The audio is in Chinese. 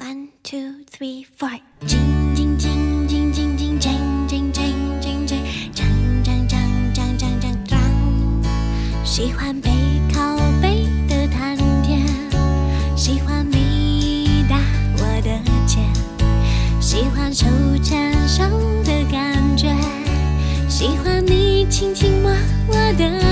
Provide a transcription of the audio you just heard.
One two three four，紧紧紧紧紧紧紧紧紧紧紧，张张张张张，喜欢背靠背的谈天，喜欢你搭我的肩，喜欢手牵手的感觉，喜欢你轻轻摸我的。